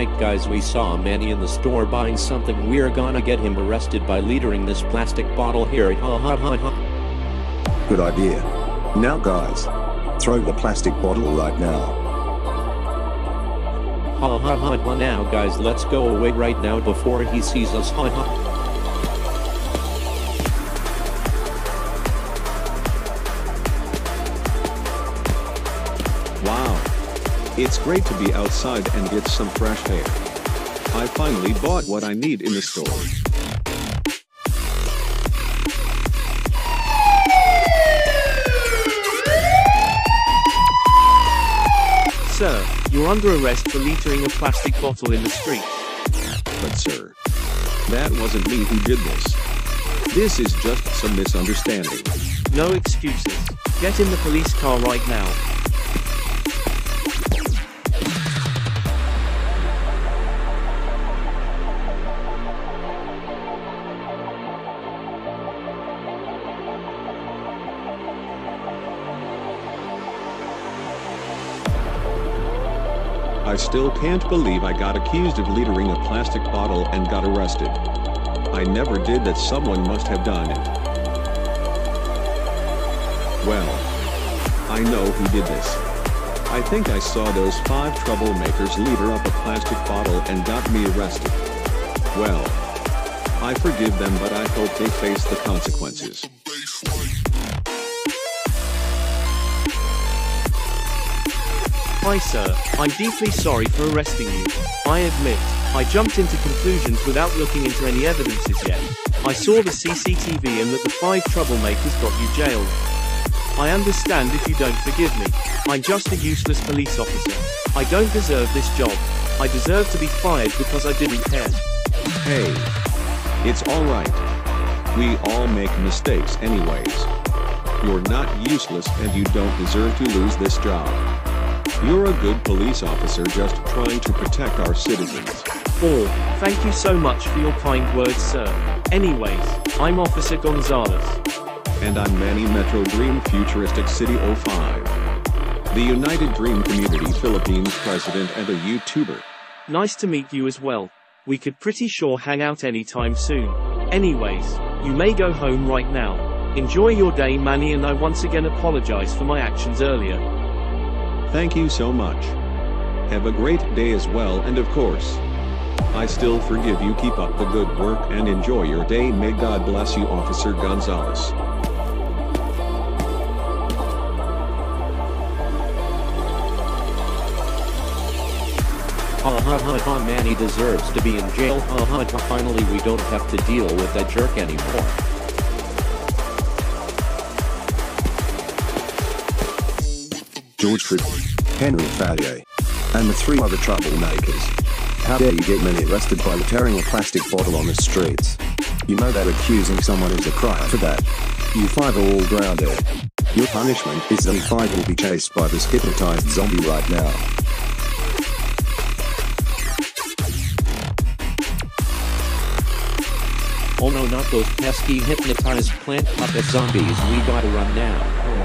Alright guys we saw Manny in the store buying something we're gonna get him arrested by littering this plastic bottle here ha ha ha ha. Good idea. Now guys, throw the plastic bottle right now. Ha ha ha ha now guys let's go away right now before he sees us ha ha. Wow. It's great to be outside and get some fresh air. I finally bought what I need in the store. Sir, you're under arrest for littering a plastic bottle in the street. But sir, that wasn't me who did this. This is just some misunderstanding. No excuses. Get in the police car right now. I still can't believe I got accused of littering a plastic bottle and got arrested. I never did that someone must have done it. Well, I know who did this. I think I saw those five troublemakers litter up a plastic bottle and got me arrested. Well, I forgive them but I hope they face the consequences. Hi sir, I'm deeply sorry for arresting you. I admit, I jumped into conclusions without looking into any evidences yet. I saw the CCTV and that the five troublemakers got you jailed. I understand if you don't forgive me. I'm just a useless police officer. I don't deserve this job. I deserve to be fired because I didn't care. Hey, it's alright. We all make mistakes anyways. You're not useless and you don't deserve to lose this job. You're a good police officer just trying to protect our citizens. Oh, thank you so much for your kind words, sir. Anyways, I'm Officer Gonzalez. And I'm Manny Metro Dream Futuristic City 05. The United Dream Community Philippines president and a YouTuber. Nice to meet you as well. We could pretty sure hang out anytime soon. Anyways, you may go home right now. Enjoy your day, Manny, and I once again apologize for my actions earlier. Thank you so much. Have a great day as well and of course, I still forgive you keep up the good work and enjoy your day may God bless you Officer Gonzalez. Uh-huh, ha ha ha ha Manny deserves to be in jail ha ha ha finally we don't have to deal with that jerk anymore. George Fripp, Henry Fallier, and the three other troublemakers. How dare you get Manny arrested by littering a plastic bottle on the streets? You know that accusing someone is a crime for that. You five are all grounded. Your punishment is that you five will be chased by this hypnotized zombie right now. Oh no not those pesky hypnotized plant puppet zombies we gotta run now.